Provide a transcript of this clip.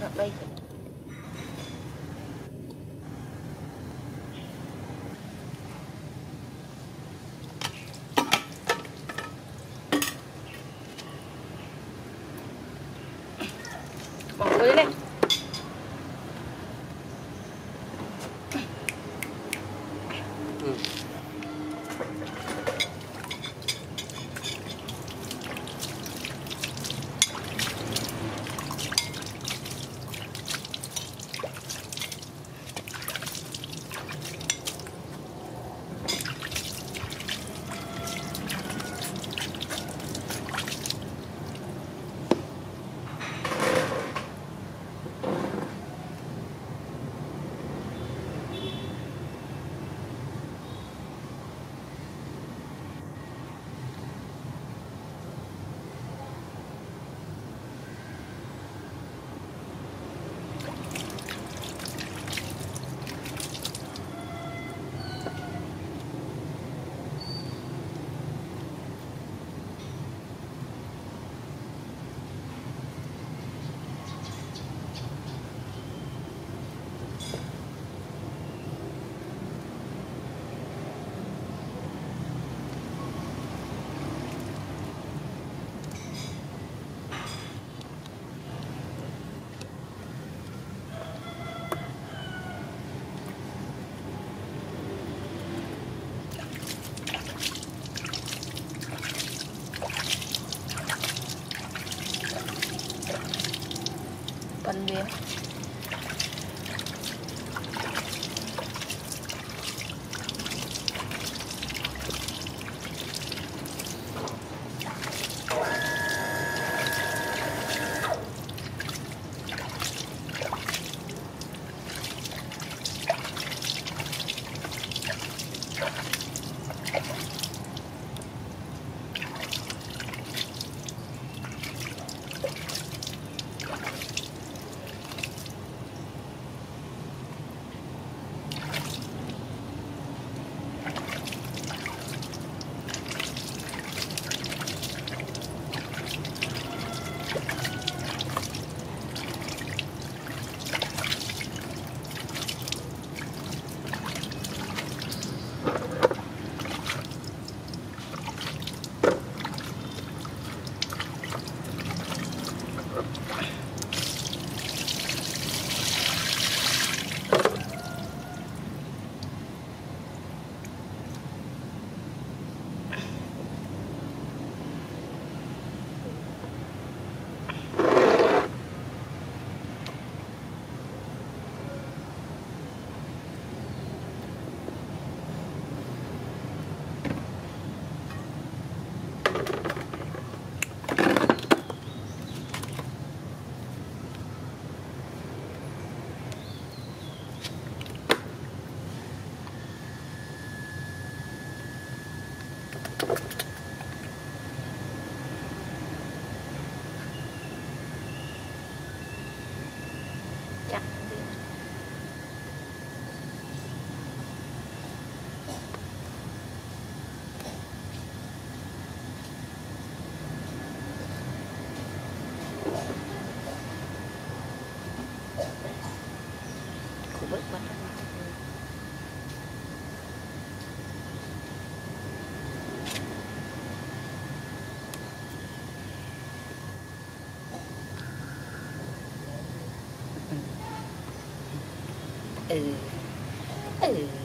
gặp đây bỏ muối lên. 嗯嗯